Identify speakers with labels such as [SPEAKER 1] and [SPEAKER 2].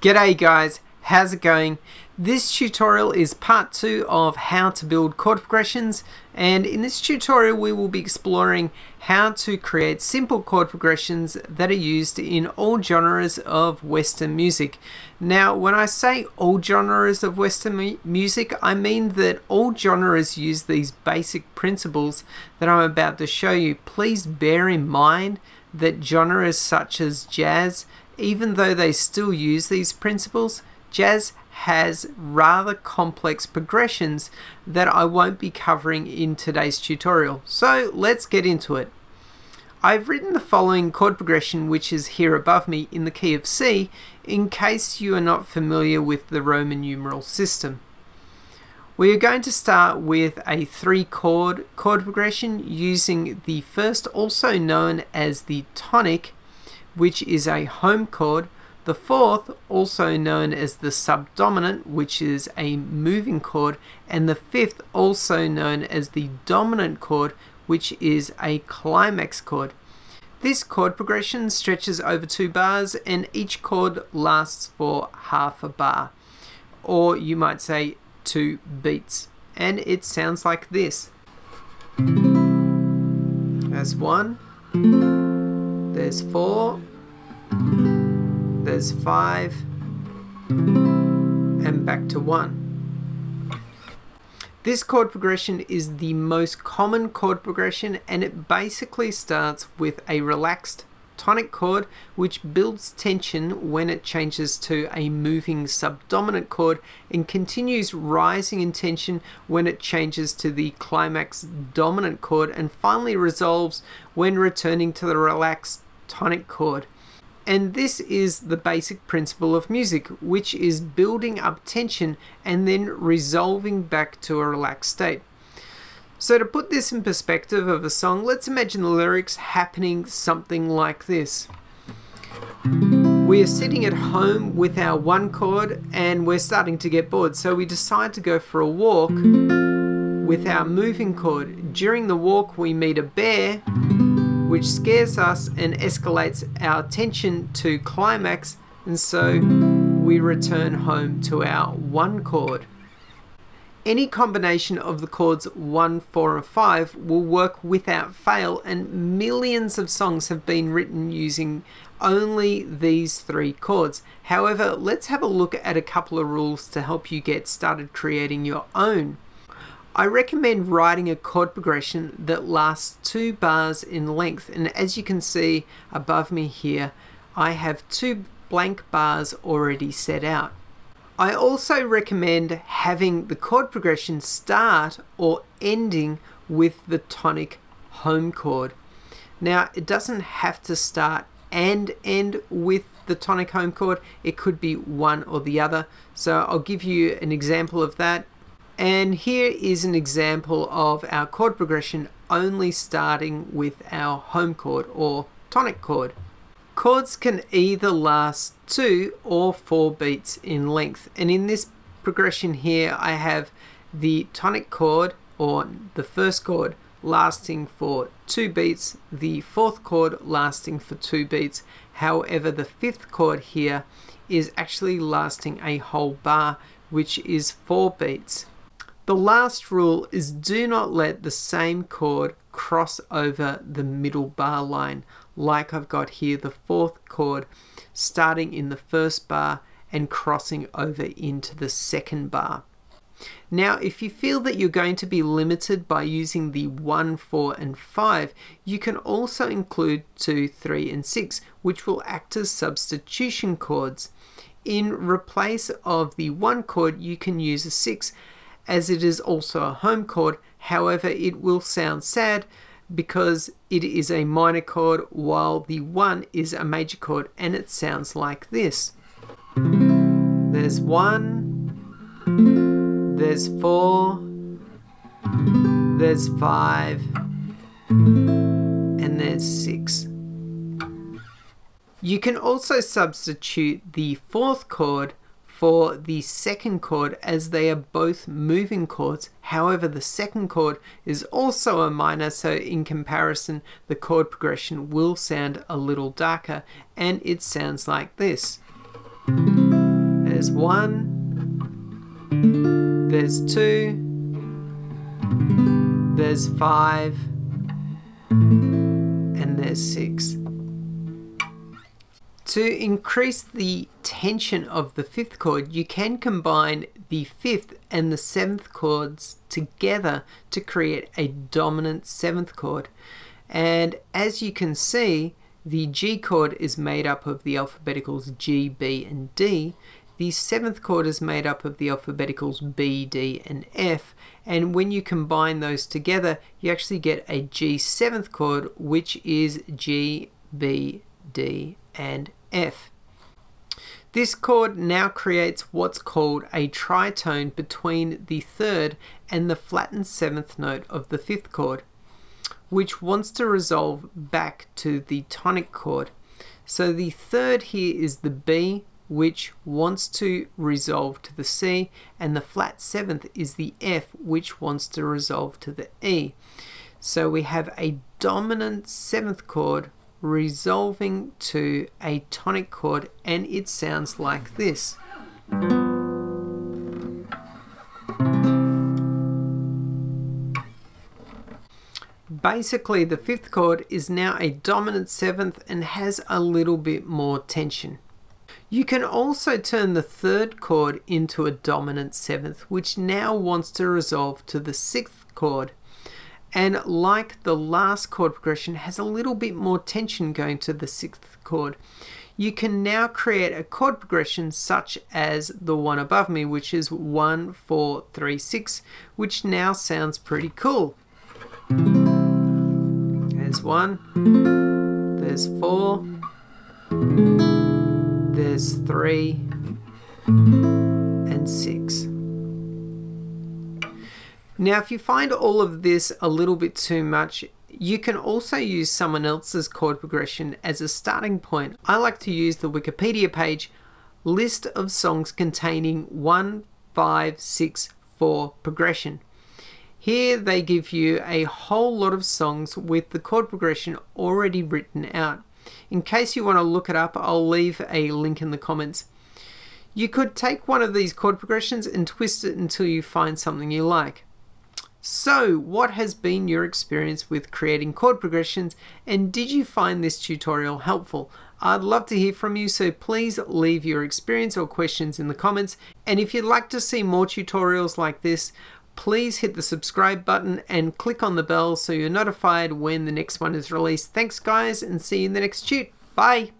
[SPEAKER 1] G'day guys, how's it going? This tutorial is part two of how to build chord progressions and in this tutorial we will be exploring how to create simple chord progressions that are used in all genres of Western music. Now when I say all genres of Western mu music I mean that all genres use these basic principles that I'm about to show you. Please bear in mind that genres such as jazz even though they still use these principles, jazz has rather complex progressions that I won't be covering in today's tutorial. So let's get into it. I've written the following chord progression which is here above me in the key of C in case you are not familiar with the Roman numeral system. We are going to start with a three chord chord progression using the first also known as the tonic which is a home chord. The fourth, also known as the subdominant, which is a moving chord. And the fifth, also known as the dominant chord, which is a climax chord. This chord progression stretches over two bars and each chord lasts for half a bar. Or you might say two beats. And it sounds like this. That's one. There's four, there's five, and back to one. This chord progression is the most common chord progression and it basically starts with a relaxed tonic chord which builds tension when it changes to a moving subdominant chord and continues rising in tension when it changes to the climax dominant chord and finally resolves when returning to the relaxed tonic chord. And this is the basic principle of music, which is building up tension and then resolving back to a relaxed state. So to put this in perspective of a song, let's imagine the lyrics happening something like this. We are sitting at home with our one chord and we're starting to get bored, so we decide to go for a walk with our moving chord. During the walk, we meet a bear, which scares us and escalates our tension to climax, and so we return home to our one chord. Any combination of the chords 1, 4 and 5 will work without fail and millions of songs have been written using only these three chords. However, let's have a look at a couple of rules to help you get started creating your own. I recommend writing a chord progression that lasts two bars in length and as you can see above me here I have two blank bars already set out. I also recommend having the chord progression start or ending with the tonic home chord. Now it doesn't have to start and end with the tonic home chord, it could be one or the other. So I'll give you an example of that. And here is an example of our chord progression only starting with our home chord or tonic chord. Chords can either last two or four beats in length. And in this progression here, I have the tonic chord or the first chord lasting for two beats, the fourth chord lasting for two beats. However, the fifth chord here is actually lasting a whole bar, which is four beats. The last rule is do not let the same chord cross over the middle bar line like I've got here the fourth chord starting in the first bar and crossing over into the second bar. Now if you feel that you're going to be limited by using the 1, 4 and 5 you can also include 2, 3 and 6 which will act as substitution chords. In replace of the 1 chord you can use a 6 as it is also a home chord however it will sound sad because it is a minor chord while the 1 is a major chord and it sounds like this. There's 1, there's 4, there's 5, and there's 6. You can also substitute the fourth chord for the second chord as they are both moving chords. However, the second chord is also a minor, so in comparison, the chord progression will sound a little darker and it sounds like this. There's one, there's two, there's five, and there's six. To increase the tension of the fifth chord, you can combine the fifth and the seventh chords together to create a dominant seventh chord. And as you can see, the G chord is made up of the alphabeticals G, B, and D. The seventh chord is made up of the alphabeticals B, D, and F. And when you combine those together, you actually get a G seventh chord, which is G, B, D, and F. This chord now creates what's called a tritone between the third and the flattened seventh note of the fifth chord, which wants to resolve back to the tonic chord. So the third here is the B, which wants to resolve to the C, and the flat seventh is the F, which wants to resolve to the E. So we have a dominant seventh chord resolving to a tonic chord and it sounds like this. Basically the fifth chord is now a dominant seventh and has a little bit more tension. You can also turn the third chord into a dominant seventh which now wants to resolve to the sixth chord and like the last chord progression has a little bit more tension going to the sixth chord. You can now create a chord progression such as the one above me which is 1 4 3 6 which now sounds pretty cool. There's one there's four there's three and six now, if you find all of this a little bit too much, you can also use someone else's chord progression as a starting point. I like to use the Wikipedia page list of songs containing 1, 5, 6, 4 progression. Here they give you a whole lot of songs with the chord progression already written out. In case you want to look it up, I'll leave a link in the comments. You could take one of these chord progressions and twist it until you find something you like. So, what has been your experience with creating chord progressions and did you find this tutorial helpful? I'd love to hear from you, so please leave your experience or questions in the comments. And if you'd like to see more tutorials like this, please hit the subscribe button and click on the bell so you're notified when the next one is released. Thanks guys and see you in the next tute. Bye!